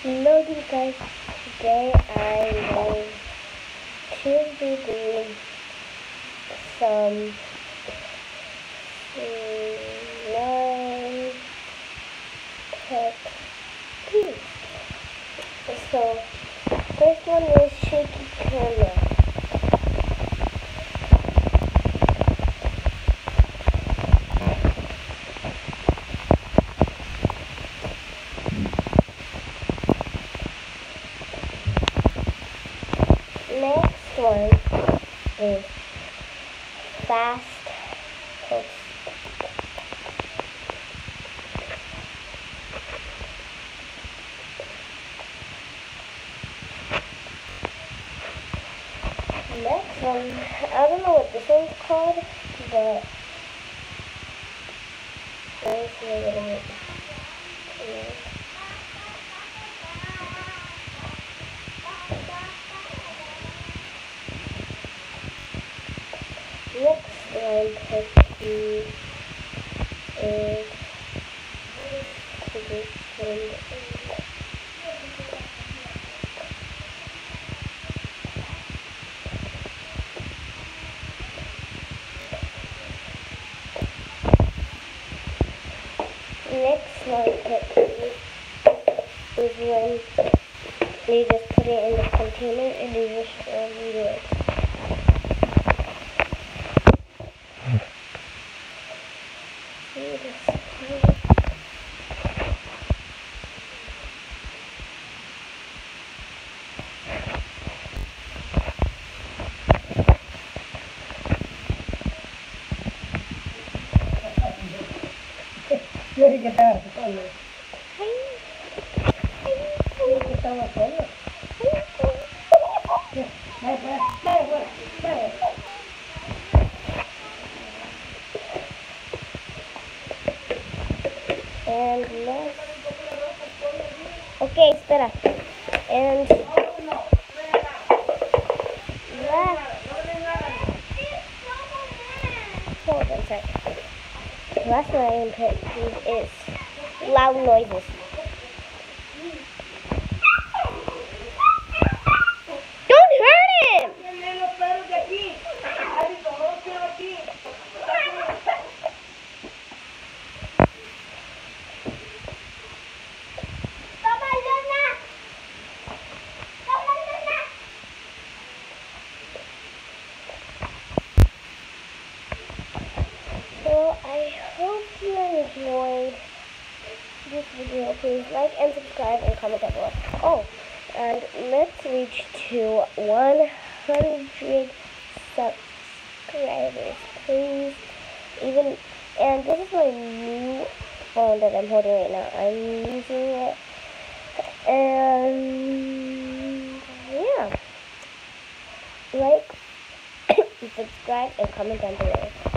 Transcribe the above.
Hello you guys, today I'm going to be doing some nine techniques. So, first one is shaky camera. One is fast. Next one, I don't know what this one's called, but one technique is to do Next technique is when you just put it in the container and you just um, it. Tiene que estar solo. Que estar solo. And let's... Ok, espera. And... Hold on a. I put is loud noises. Don't hurt him! So I hope you enjoyed this video. Please like and subscribe and comment down below. Oh, and let's reach to 100 subscribers, please. Even and this is my new phone that I'm holding right now. I'm using it, and yeah, like, subscribe, and comment down below.